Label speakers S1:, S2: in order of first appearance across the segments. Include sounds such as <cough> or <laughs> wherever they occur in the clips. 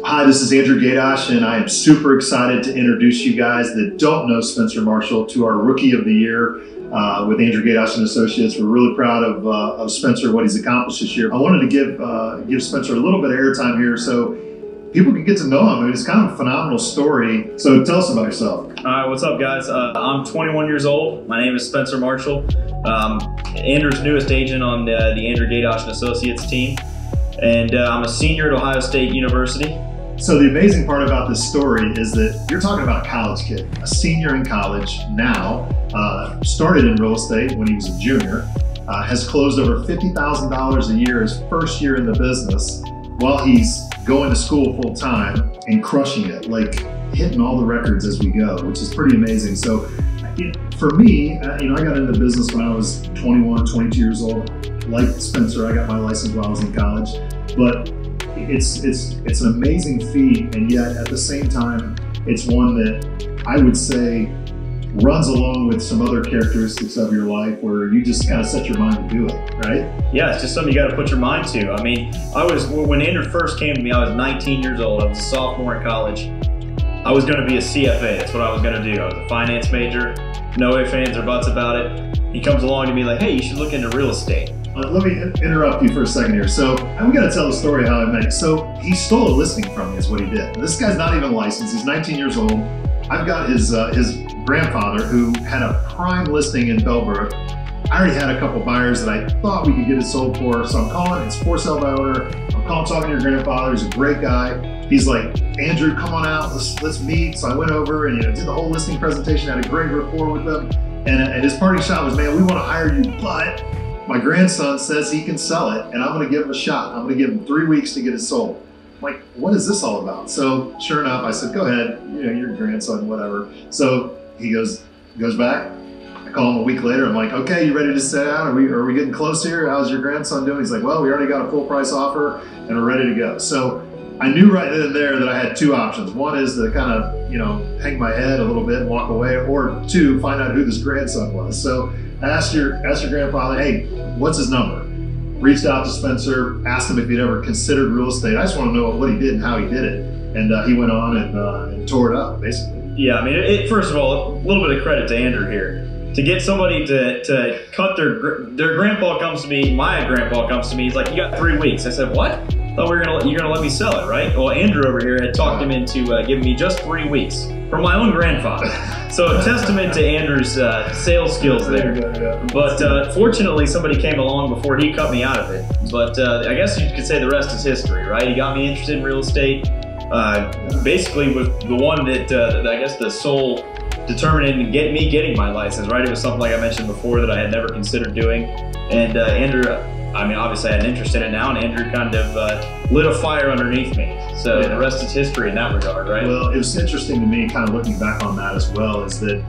S1: Hi, this is Andrew Gaydosh, and I am super excited to introduce you guys that don't know Spencer Marshall to our Rookie of the Year uh, with Andrew Gaydosh and Associates. We're really proud of, uh, of Spencer, what he's accomplished this year. I wanted to give uh, give Spencer a little bit of airtime here so people can get to know him. I mean, it's kind of a phenomenal story. So tell us about yourself.
S2: All right, what's up, guys? Uh, I'm 21 years old. My name is Spencer Marshall. Um, Andrew's newest agent on the, the Andrew Gaydosh and Associates team, and uh, I'm a senior at Ohio State University.
S1: So the amazing part about this story is that you're talking about a college kid, a senior in college now, uh, started in real estate when he was a junior, uh, has closed over $50,000 a year his first year in the business while he's going to school full time and crushing it, like hitting all the records as we go, which is pretty amazing. So for me, uh, you know, I got into business when I was 21, 22 years old. Like Spencer, I got my license while I was in college, but it's it's it's an amazing feat, and yet at the same time, it's one that I would say runs along with some other characteristics of your life where you just kind of set your mind to do it, right?
S2: Yeah, it's just something you got to put your mind to. I mean, I was when Andrew first came to me, I was 19 years old. I was a sophomore in college. I was going to be a CFA. That's what I was going to do. I was a finance major. No ifs, ands, or buts about it. He comes along to me like, "Hey, you should look into real estate."
S1: Uh, let me interrupt you for a second here. So I'm going to tell the story how I met. So he stole a listing from me, is what he did. This guy's not even licensed. He's 19 years old. I've got his uh, his grandfather who had a prime listing in Bellbrook. I already had a couple buyers that I thought we could get it sold for, so I'm calling. It's for sale by order. I'm calling, talking to your grandfather. He's a great guy. He's like, Andrew, come on out. Let's let's meet. So I went over and you know did the whole listing presentation. Had a great rapport with him. And, and his party shot was, man, we want to hire you, but my grandson says he can sell it and I'm going to give him a shot. I'm going to give him three weeks to get it sold. I'm like, what is this all about? So sure enough, I said, go ahead, you know, your grandson, whatever. So he goes, goes back. I call him a week later. I'm like, okay, you ready to set out? Are we, are we getting close here? How's your grandson doing? He's like, well, we already got a full price offer and we're ready to go. So I knew right then and there that I had two options. One is to kind of, you know, hang my head a little bit and walk away, or two, find out who this grandson was. So I asked your asked your grandfather, hey, what's his number? Reached out to Spencer, asked him if he'd ever considered real estate. I just want to know what he did and how he did it. And uh, he went on and, uh, and, tore it up, basically.
S2: Yeah, I mean, it, first of all, a little bit of credit to Andrew here. To get somebody to, to cut their their grandpa comes to me, my grandpa comes to me. He's like, "You got three weeks." I said, "What?" Thought we were gonna you're gonna let me sell it, right? Well, Andrew over here had talked him into uh, giving me just three weeks from my own grandfather. <laughs> So a testament to Andrew's uh, sales skills there. But uh, fortunately, somebody came along before he cut me out of it. But uh, I guess you could say the rest is history, right? He got me interested in real estate. Uh, basically, with the one that, uh, that I guess the sole determining to get me getting my license, right? It was something like I mentioned before that I had never considered doing. And Andrew I mean, obviously I had an interest in it now, and Andrew kind of uh, lit a fire underneath me. So yeah. the rest is history in that regard, right?
S1: Well, it was interesting to me, kind of looking back on that as well, is that,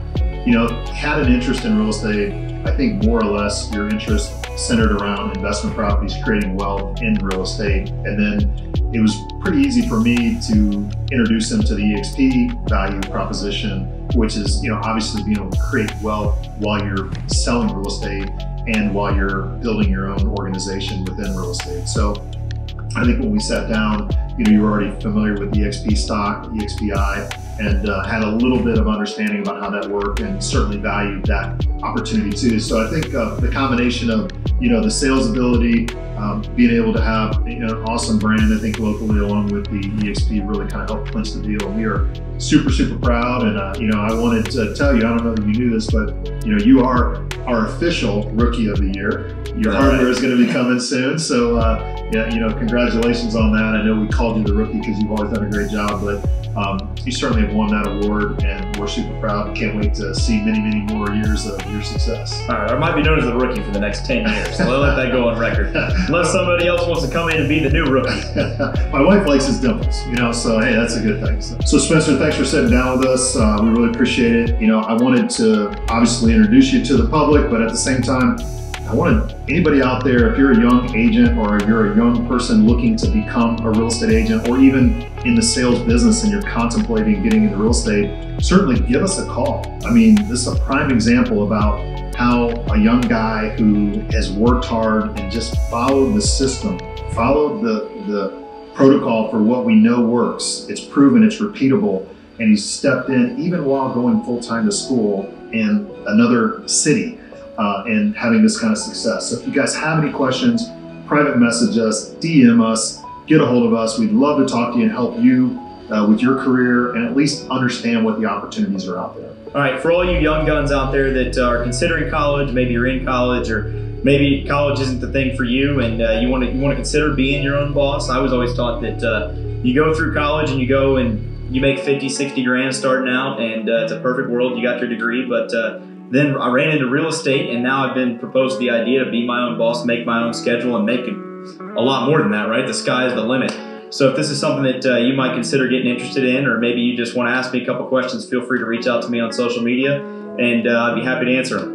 S1: you know, had an interest in real estate, I think more or less your interest centered around investment properties, creating wealth in real estate. And then it was pretty easy for me to introduce him to the EXP value proposition, which is, you know, obviously being able to create wealth while you're selling real estate and while you're building your own organization within real estate. So I think when we sat down, you know, you were already familiar with EXP stock, EXPI, and uh, had a little bit of understanding about how that worked and certainly valued that opportunity too. So I think uh, the combination of, you know, the sales ability, um, being able to have you know, an awesome brand, I think locally along with the EXP really kind of helped clinch the deal. We are super, super proud. And, uh, you know, I wanted to tell you, I don't know if you knew this, but, you know, you are our official rookie of the year. Your hardware is going to be coming soon. So, uh, yeah, you know, congratulations on that. I know we called you the rookie because you've always done a great job, but um, you certainly have won that award, and we're super proud. Can't wait to see many, many more years of your success.
S2: All right, I might be known as the rookie for the next 10 years, so I'll let that go on record. <laughs> Unless somebody else wants to come in and be the new rookie. <laughs>
S1: My wife likes his dimples, you know, so hey, that's a good thing. So, so Spencer, thanks for sitting down with us. Uh, we really appreciate it. You know, I wanted to obviously introduce you to the public, but at the same time, I wanted anybody out there, if you're a young agent or if you're a young person looking to become a real estate agent or even in the sales business and you're contemplating getting into real estate, certainly give us a call. I mean, this is a prime example about how a young guy who has worked hard and just followed the system, followed the, the protocol for what we know works. It's proven, it's repeatable, and he's stepped in even while going full time to school in another city uh, and having this kind of success. So if you guys have any questions, private message us, DM us, get a hold of us. We'd love to talk to you and help you uh, with your career and at least understand what the opportunities are out there.
S2: All right, for all you young guns out there that are considering college, maybe you're in college or maybe college isn't the thing for you and uh, you want to you want to consider being your own boss. I was always taught that uh, you go through college and you go and you make 50, 60 grand starting out and uh, it's a perfect world. You got your degree, but uh, then I ran into real estate and now I've been proposed the idea to be my own boss, make my own schedule and make a lot more than that, right? The sky is the limit. So if this is something that uh, you might consider getting interested in, or maybe you just want to ask me a couple questions, feel free to reach out to me on social media, and uh, I'd be happy to answer them.